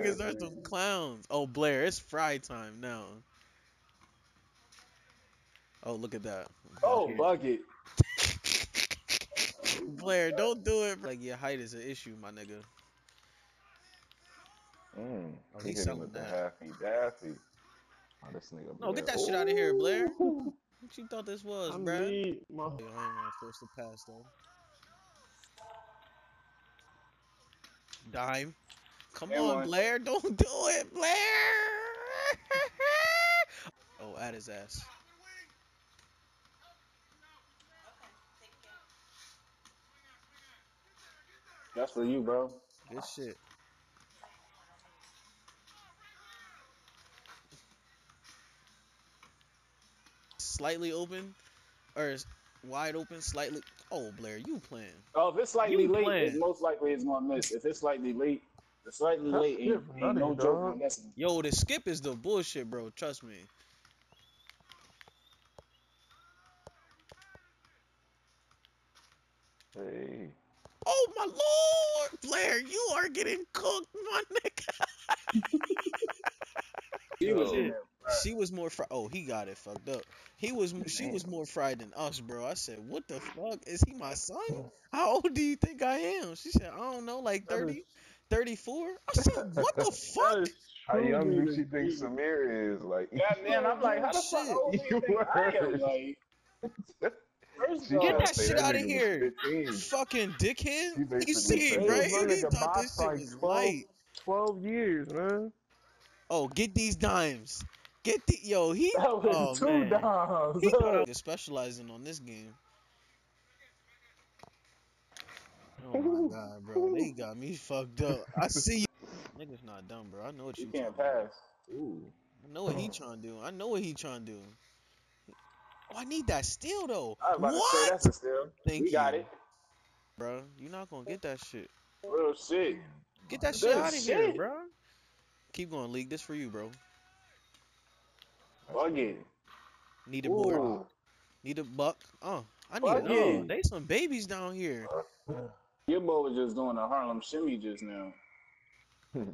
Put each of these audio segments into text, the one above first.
Niggas are some clowns. Oh, Blair, it's fry time now. Oh, look at that. Oh, Bucket. bucket. Blair, don't do it. Like your height is an issue, my nigga. Mm, Oh, he he's hit him selling with the happy daffy. Oh, this nigga. No, get Blair. that shit out of here, Blair. What you thought this was, I bruh? need my. I ain't gonna force the pass though. Dime. Come And on, one. Blair. Don't do it, Blair. oh, at his ass. That's for you, bro. Good shit. Slightly open, or is wide open, slightly. Oh, Blair, you playing? Oh, if it's slightly You late, playing. it's most likely it's gonna miss. If it's slightly late, the slightly That's late ain't, different, ain't no nothing, joke dog. on missing. Yo, the skip is the bullshit, bro. Trust me. Hey. Oh my lord, Blair, you are getting cooked, my nigga. He was in there. She was more fri- Oh, he got it fucked up. He was. She was more fried than us, bro. I said, "What the fuck? Is he my son? Hmm. How old do you think I am?" She said, "I don't know, like That 30, is- 34. I said, "What the fuck?" How young do she think. Samir is? Like, Yeah, man, I'm like, how the fuck old do you think I am? Like, first Get that shit outta nigga was here. Fucking dickhead. You see, it, right? was running He thought this shit like was 12, light. 12 years, man. Oh, get these dimes. Get the yo. He. that was Oh two man. dimes. He thought I was specializing on this game. Oh my god, bro. They got me fucked up. I see you. Nigga's not dumb, bro. I know what You you can't trying do. pass. Ooh. I know what he oh. trying to do. I know what he trying to do. Oh, I need that steal though. I was about what? to say that's a steal. Thank we got it. Bro, you're not gonna get that shit. Real shit. Get that shit Good out of here, bro. Keep going, league. This for you, bro. Bucket. Need a board. Need a buck. Oh, I need. Fuck Oh, yeah. they some babies down here. Uh, Your boy was just doing a Harlem shimmy just now. Hmm.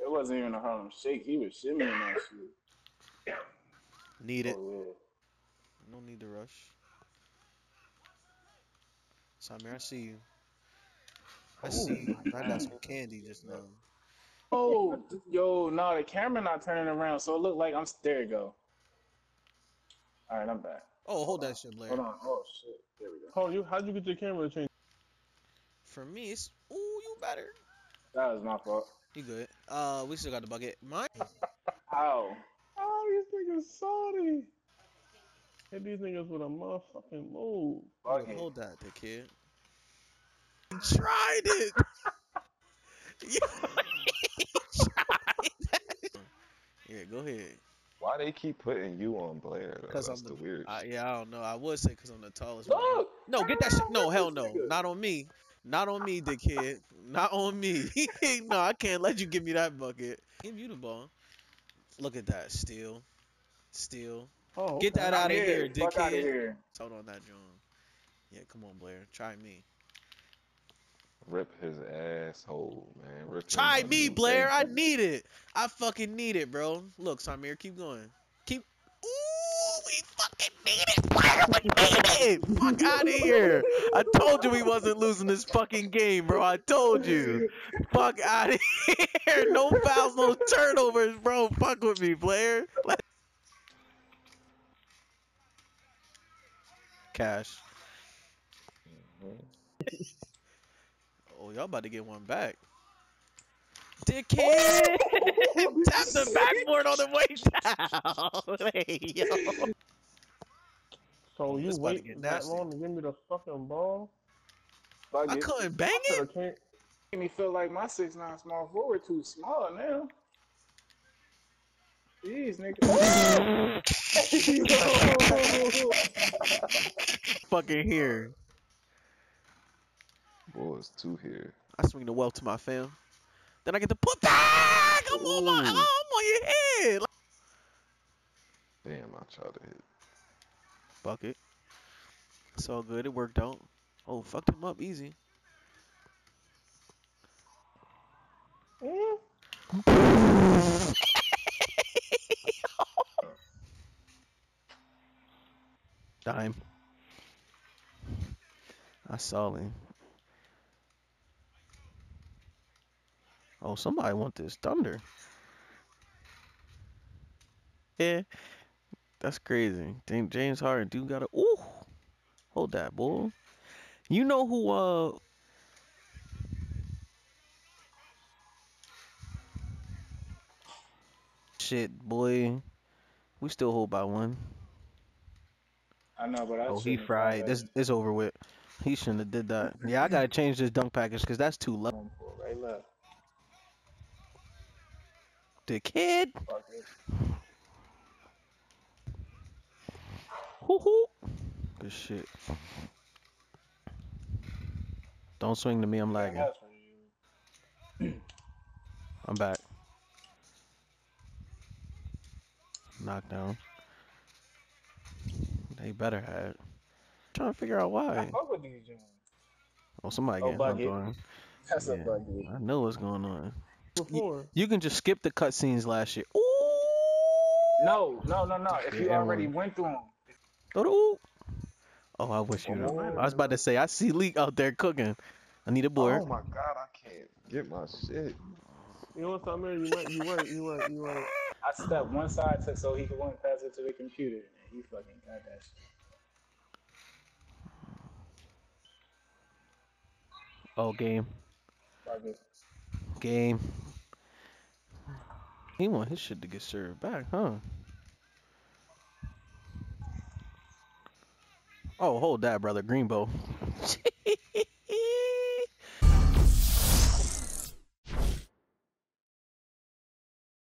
it wasn't even a Harlem shake. He was shimmying that shit. Need it. Oh, No need to rush. Samir, I see you. I see you. Oh. I got some candy just now. Oh, yo, no, the camera not turning around, so it looked like I'm. There you go. All right, I'm back. Oh, hold that shit, Blair. Hold on. Oh shit. There we go. Hold you, how'd you get your camera to change? For me, it's ooh, you better. That was my fault. You good? Uh, we still got the bucket. Mine. Ow. Oh, these niggas salty. Hit these niggas with a motherfucking move. Bucket. Hold that, the kid. He tried it. Yo, he tried it. Yeah, go ahead. Why they keep putting you on Blair? though? Cause That's I'm the the, weird. I, yeah, I don't know. I would say cause I'm the tallest. one. Look. No, get that shit. No, hell no. nigga. Not on me. Not on me, dickhead. Not on me. no, I can't let you give me that bucket. Give you the ball. Look at that. Steal. Steal. Oh, Get that out of here, Fuck out of dickhead. here. Hold on that, John. Yeah, come on, Blair. Try me. Rip his asshole, man. Rip Try me, new Blair. I need it. I fucking need it, bro. Look, Samir, keep going. Keep. Ooh, we fucking need it, Blair. We need it. Fuck out of here. I told you we wasn't losing this fucking game, bro. I told you. Fuck out of here. No fouls, no turnovers, bro. Fuck with me, Blair. Let- Cash. Oh, y'all about to get one back. Dickhead! Tap the backboard on the way down. hey, yo. So you This about wait that nasty. long to give me the fucking ball? I Bucket. couldn't bang I it. coulda can't. Make me feel like my six nine small forward too small now. Jeez, nigga. Fucking here. Boys, two here. I swing the well to my fam. Then I get to put back. I'm on my. Ooh. I'm on your head. Damn, I tried to hit. Bucket. It's all good. It worked out. Oh, fucked him up easy. Dime. I saw him. Oh, somebody want this thunder. Yeah, that's crazy. Think James Harden dude, got a Ooh, hold that, boy. You know who? Uh, shit, boy. We still hold by one. I know, but I Oh, he fried. This it's over with. He shouldn't have did that. Yeah, I gotta change this dunk package because that's too low. that. Right left. The kid. Fuck it. Hoo hoo. Good shit. Don't swing to me. I'm lagging. That's for you. I'm back. Knockdown. They better have. it. Trying to figure out why. fuck with these Jones. Oh, somebody Oh, getting humped bucket. on. That's a Yeah. buggy. I know what's going on. Before. You can just skip the cutscenes last year. Ooh. No, no, no, no. If you Yeah, already one. went through them, Go to ooh. Oh, I wish you. Oh, I was about to say I see Leak out there cooking. I need a board. Oh my god, I can't get my shit. You know what, Samir? You right, you right, you right, you right. I stepped one side to so he could want to pass it to the computer, and he fucking got that shit. Oh, game, Fuck game. He want his shit to get served back, huh? Oh, hold that, brother. Greenbow.